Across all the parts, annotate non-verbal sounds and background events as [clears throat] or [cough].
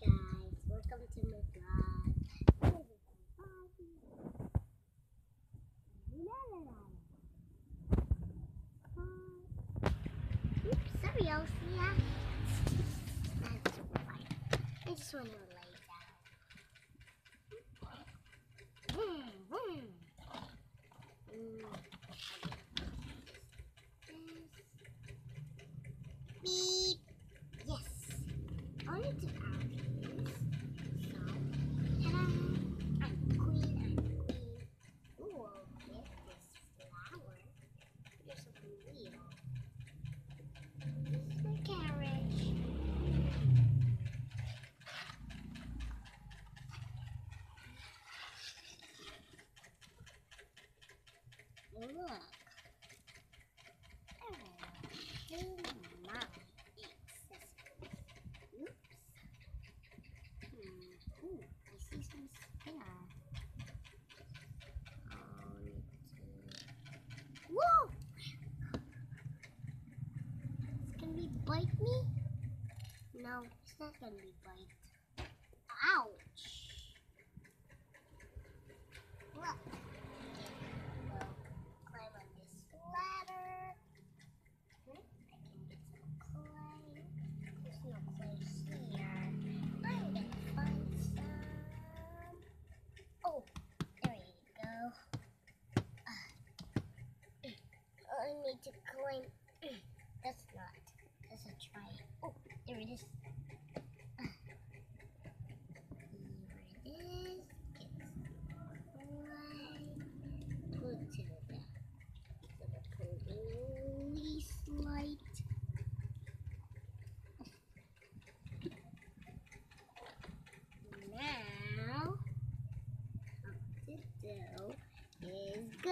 guys, welcome to my vlog. Oops, sorry, Elsia. That's right. I just want to lay down. Vroom, vroom. Mm. Look. Oh, hey, my accessories. Oops. Hmm. Ooh, I see some. Oh. Whoa! It's gonna be bite me? No, it's not gonna be bite. Ouch! Look. Need to climb. [clears throat] That's not. Let's try. Oh, there it is. Ah. Here it is. Get some clay. Put to the to the police light. Now, what to do is go.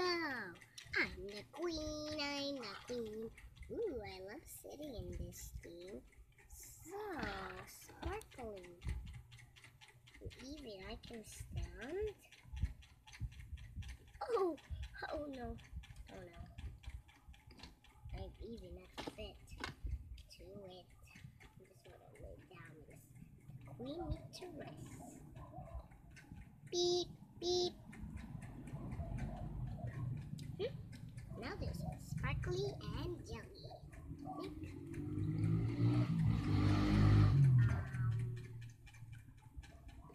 I'm the queen, I'm the queen. Ooh, I love sitting in this thing. So sparkly. Even I can stand. Oh, oh no, oh no. I'm even a fit to it. I just want to lay down queen needs to rest. Beep. Hmm? Now there's sparkly and jelly. Think. Um,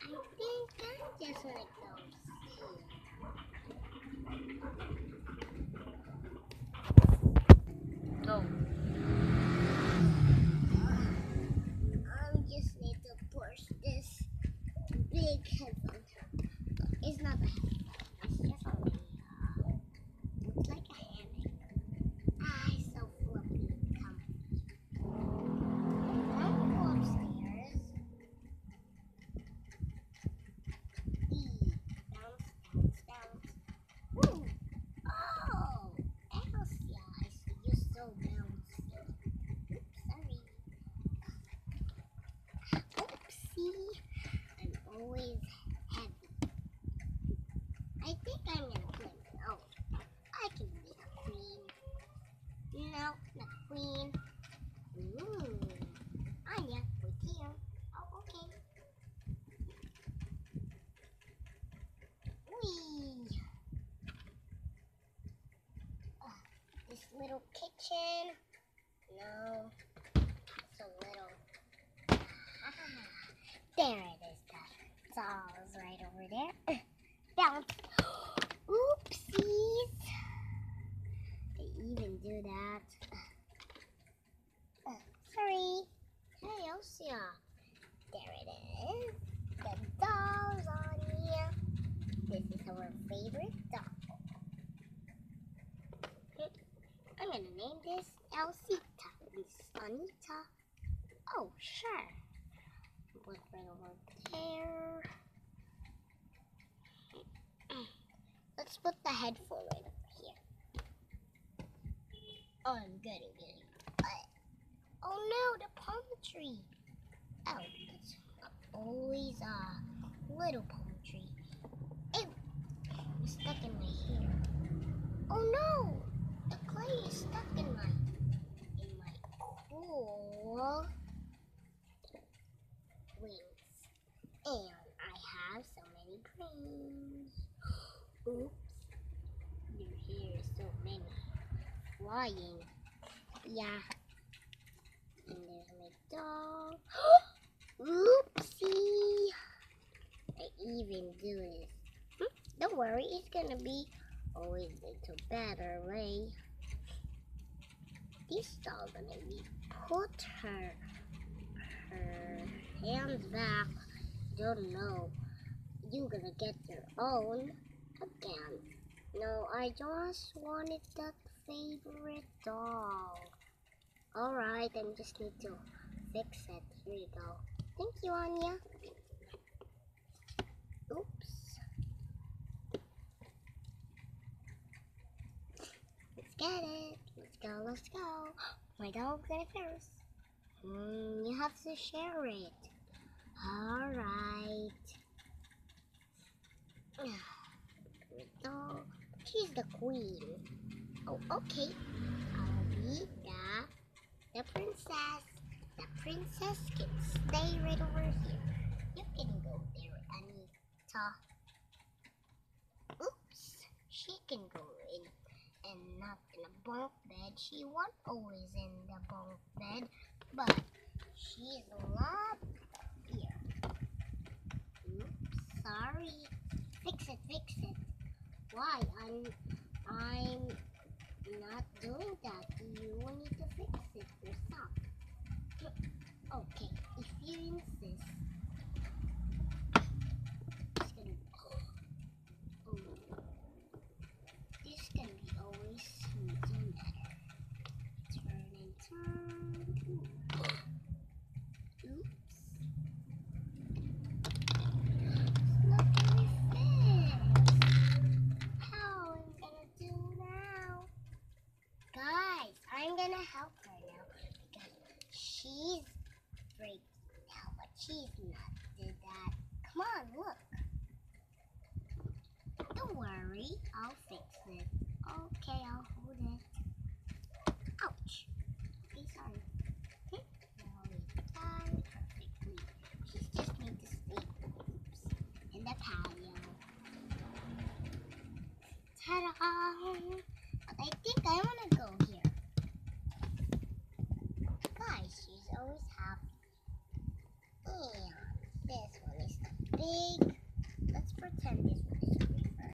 I think I'm just like those here. Go. I just need to push this big headphone. It's not a headphone. It's just a uh, it's like a hammock. Ah, it's so fluffy and comfy. Don't go upstairs. Eee, bounce, bounce, bounce. Ooh. Oh, Elsia, I see you're so bouncy. Oops, sorry. Oopsie. I'm always heavy. I think I'm gonna play my own. I can be a queen. No, not queen. Ooh. Anya, wait here. Oh, okay. Wee. Ah, this little kitchen. No, it's a little. Ah, [sighs] there it is. Doll's right over there. [clears throat] Bounce. [gasps] Oopsies. They even do that. [clears throat] Sorry. Hey, Elsia. There it is. The doll's on here. This is our favorite doll. Hmm. I'm gonna name this Elsita. This Anita. Oh, sure. Put right over Let's put the head forward over here. Oh, I'm good, I'm good. Oh no, the palm tree. Oh, it's always a little palm tree. Ew, it's stuck in my hair. Oh no, the clay is stuck in my in my cool wings. And I have so. Oops. Your hair is so many. Flying. Yeah. And there's my dog. Oopsie. I even do this. Hmm, Don't worry, it's gonna be always a little better way. This doll gonna be put her her hands back. Don't know. You gonna get your own again. No, I just wanted that favorite doll. Alright, I just need to fix it. Here you go. Thank you, Anya. Oops. Let's get it. Let's go, let's go. My dog got it first. Mm, you have to share it. Alright. Dog. She's the queen. Oh, okay. I'll be the, the princess. The princess can stay right over here. You can go there, Anita. Oops. She can go in and not in a bunk bed. She won't always in the bunk bed, but she's a lot here. Oops, sorry. Fix it, fix it. Why? I'm not doing that. You need to fix it yourself. Okay, if you insist. It's gonna oh, this can be always smoothing better. Turn and turn. Ooh. Oops. Look at me fix. How I'm gonna do now? Guys, I'm gonna help her now because she's freaked out, but she's not did that. Come on, look. Don't worry, I'll fix it. Okay, I'll hold it. Ouch. Okay, sorry. Okay, done perfectly. Just need to sleep. In the patio. Ta-da! I think I want to go here. Guys, she's always happy. And this one is big. Let's pretend this